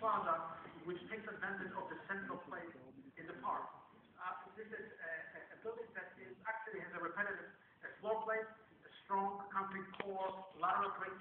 plaza, which takes advantage of the central place in the park. Uh, this is a, a- building that is, actually has a repetitive a floor plate, a strong concrete core, lateral bricks